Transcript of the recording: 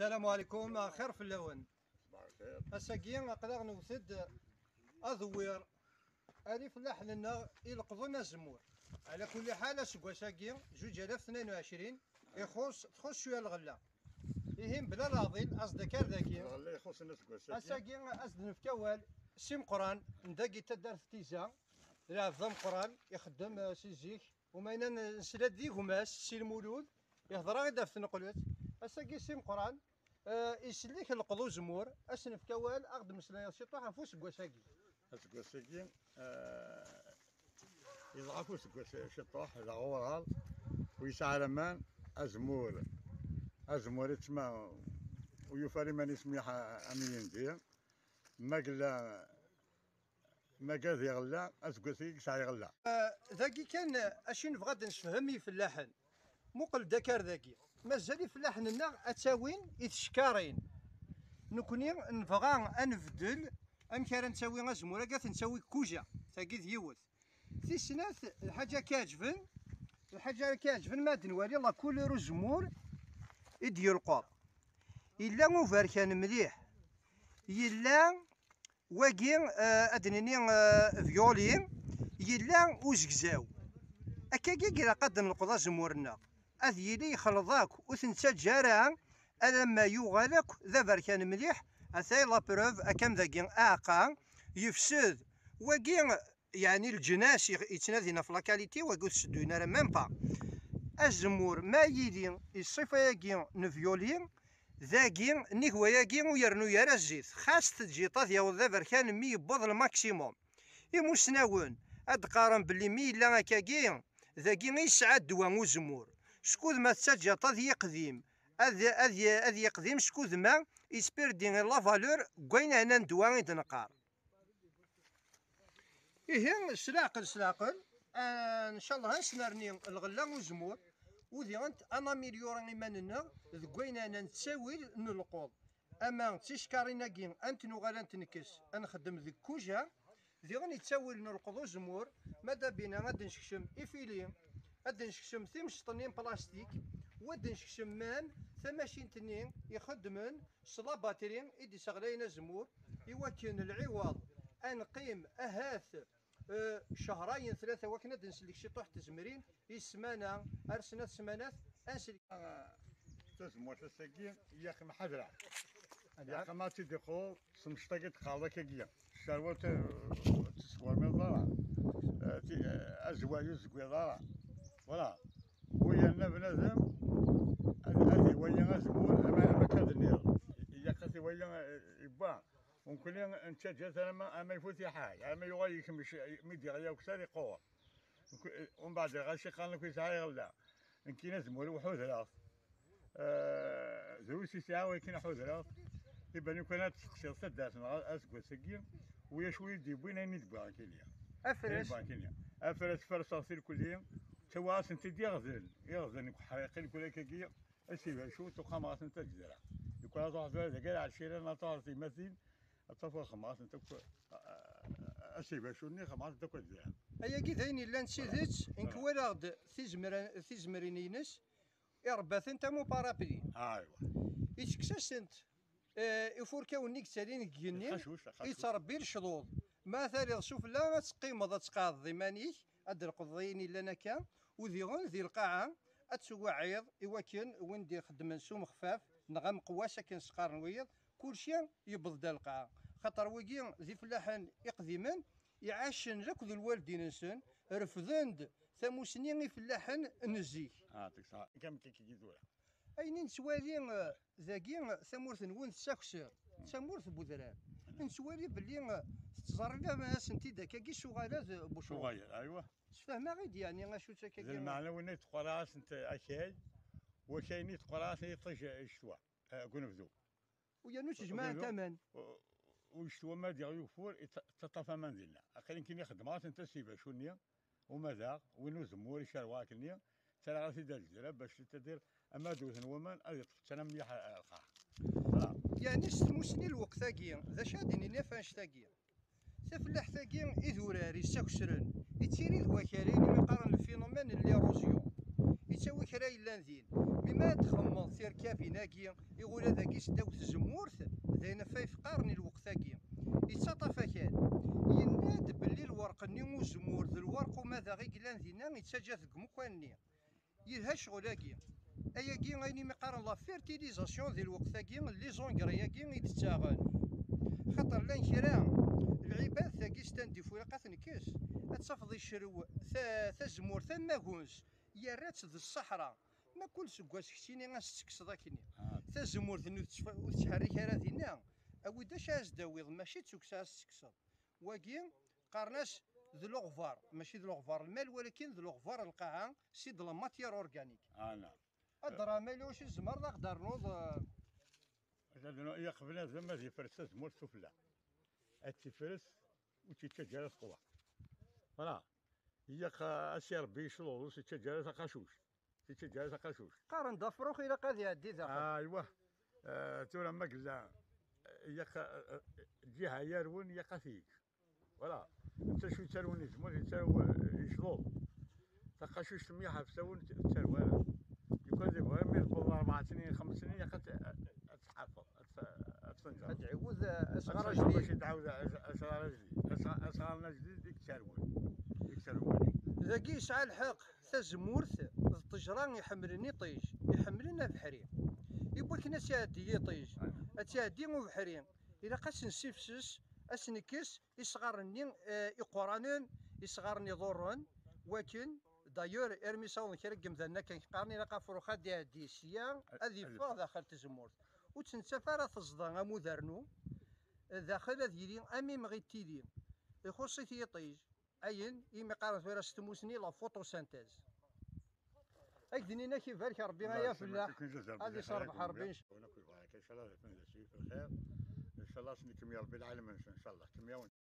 السلام عليكم. خير في اللون. اساكي قدر نوثد أذوير. الف لحننا يلقضونا الزمور على كل حال اسكوا ساكي 22 يخص تخص شوية الغله يهم بلا راضي اصدك ذاكي. والله يخص الناس كويس اساكي اسد نفكوال سيم قرآن. نداكي تدار في تيزا لا ضم قرآن. يخدم سي زيك وما نسلات دي هماس سي المولود. يهضر غير دافت نقلت اساكي سيم قرآن. يسليك القضو زمور اسنف كوال أخدم مسلايا شي طاح فوس كواساكي اسكو سكين يضعفوا سكو شطوح إذا غورال ويسعى لمان ازمور ازمور تسمى ويفاري من يسميح أمين دي ما قلا ما قال يغلا اسكو سكين سعى يغلا؟ ذاكي كان اشي نبغى نفهمي في اللحن. مقل دكار ذاكي. مازال اللحن لنا اتاوين يتشكارين نكوني نبغى أنفدل أم كان نسوي أزمورة قالت نسوي كوجا تاكي ديوث في سنات الحاجة كاجفن الحاجة كاجفن ما دنوالي الله كل رزمور يدير القط إلا موفر كان مليح. يلا واقي آه أدنيني آه فيولين. يلا وزكزاو أكاكي كيرا قد نلقضا زمورنا اذ يلي يخلطاك وثنتا جارا لما يوغالك ذا بركان مليح. اثاي لا بروف اكام ذاكي اعقا يفسد. واقي يعني الجناس يتنادينا في لاكاليتي واقي تسدونا راه ميم با. الزمور ما يدي الصفه ياكي نفيولين ذاكي نيكوا ياكي ويرنو يرا الزيت. خاص تجي طاذيا ذا بركان مي يبوض الماكسيموم. يمسناون اد قارن باللي مي لا كاكي ذاكي يسعى الدواء وزمور شكون ما تسجى طاذي قديم. أذ أذ أذ يقدم شكون ما يسبيردي لا فالور كوين أنا ندوا يتنقار. إيه سلاقل سلاقل. آه إن شاء الله نسنرني الغلا والزمور. وذي أنت أنا مليورين ايماننا ذكوين أنا نتساوي نلقوض أما تيشكارينا كين أنت نغالا نتنكس. نخدم ذيك كوجا ذي غني تساوي نلقوض الزمور ماذا بينا؟ غادي نشكشم إفيلي. غادي نشكشم ثمشطنين بلاستيك ود نشكشم مان ثماشين تنين يخدمن صلا باترين إدي سغلين زمور يوكن العوض. أنقيم أهاث أه شهرين ثلاثة وكنا نسلك شي طوح تزمرين يسمانا أرسنات سمانات أنسلك تسمو تسكين ياك محذرة ياك ما تدخل سمشتاقت خالك كيا. شروت تسوار من ضرع أزواج زكوي ضرع ولا ويا بنادم هذه ويا زبون اما ما كان النير يا قتي ويا يبا ممكن انت جات اما اما يفوت حاجة اما يغير مش ميدي غيا وكسر قوه ومن بعد غاشي قال لك يسعى ان كاين زمول وحوز راس زوجتي ساعه ولكن حوز راس يبان يكون تسقسي سدات اسكو سكين ويا شوية دي بوين اني تبغى كيليا أفرس افرس فرس اصير كل سواء أنت يغزل يغزل. حريقين كل كيكيا اسيبها شو تخماس أنت جزرة يكون هذا واحد هذا قال على الشيرة نطار في مثيل اطفى خماس أنت اسيبها شو ني خماس أنت كل جزرة أيا كي ذاين إلا نسيدت إنك ولاغد ثيزمر ثيزمرين ينس أنت مو بارابلي ايوا يتكسس أنت؟ يفوركا ونيك تالين كيني يتربي ما ثالي شوف لا تقيم تقاض ضمانيك اد القضيين الا أنا كان وذي غن ذي القاعة. اتسوى عيض يوكن وين دي خدم نسوم خفاف. نغم قواسه كان سقار نويض. كل شيء يبض دا القاعة. خاطر ويقين ذي فلاحن يقديما يعاشن لك ذو الوالدين نسن. رفضند ثمو سنين فلاحن نزيك يعطيك صحة كم كيكي جدولة اين نسوالي ذاكي ثمورث نون تساكسر ثمورث بوذران نسوالي باللي تزار لا ما سنتي داك كي شغالات بوشغل صغير ايوا تفهمها غير يعني غاشو ذي تاكا المعنى وين تقراس انت اكاي وكايني تقراس يطيش الشتوى. كون بذو ويا نوش وبيضو. ثمن ويشتوى ما ديال يوفور تطفى منزلنا اخرين كيني خدمات انت سيبا شونيا وماذا؟ وينو زمور شاروا كنيا ترى غاسي دار الجزيرة باش تدير أما دوز ومن أدي تنا مليح القاع. يعني ستموسني الوقت ثاقي ذا شادني نفاش ثاقي تفلاح ثاقي إذ وراري ساكسرن يتيري ذو كارين يقارن الفينومين اللي روزيو. يتساوي كرا إلا بما تخمض تيركا بيناكي يقول هذاك سداو تزمورت ذينا في فقارني الوقتاكي يتساطف كان يناد باللي الورق ني وزمور ذا الورق وماذا غي قلان ذينا يتسجى ذك مكواني يلها شغلاكي اياكي غيني مقارن لا فيرتيليزاسيون ذي الوقتاكي لي زونغرياكي يتتاغن خاطر لأن كرا العباد ثاقي ستاندي فولاقات نكاس تصفضي الشرو ثا ثزمور ثما كونس يا رات ذي الصحراء ما كل سكواس كتيني غاس تكسضا كيني آه. تزمور ذنو وتحرك هذا ذينا أو داش از داويض ماشي تسكساس تكسض واكي قارناش ذو لوغفار ماشي ذو لوغفار المال ولكن ذو لوغفار القاعة سي دو لا ماتيير اورغانيك أنا الدراما اللي واش الزمر ذا قدر نوض لأنه هي قبل زعما ذي فرس زمور سفلى. التفرس وتتجارة قوة فلا هي قا أسي ربي يشلو تتجارة قاشوش تتجارة قاشوش قارن دافروخ إلى قاد يعدي ذا ايوا آه، تورا ما قلنا هي قا- جهة يرون هي قاثيك فلا أنت شو ترون زمور يتساو يشلو تقاشوش سميحة في سون تروان جديد باش يتعاود أصغر جديد أصغر جديد ديك تروان ديك تروان ذاكي يسعى الحق تزمورث الطجران يحملني طيج يحملنا بحري. يبغى كنا سيادي طيج اتيادي وبحري إلى قاس نسيفسس اسنكس يصغرني آه، يقرانن يصغرني ضرن. ولكن دايور إرمي صاون كرقم ذا كان قارني لا قافروخا دي دي سيا هذه ألف. فوق داخل تزمورث وتنسفر تصدى امودرنو داخل ذيلي امي مغيتيلي يخص طيج أين؟ يمي قارن ثورا ستموسني لا فوتوسينتيز اكدنينا كيف بالك ربي غايا فلاح هذه صار بحربين إن شاء الله يكون في الخير إن شاء الله.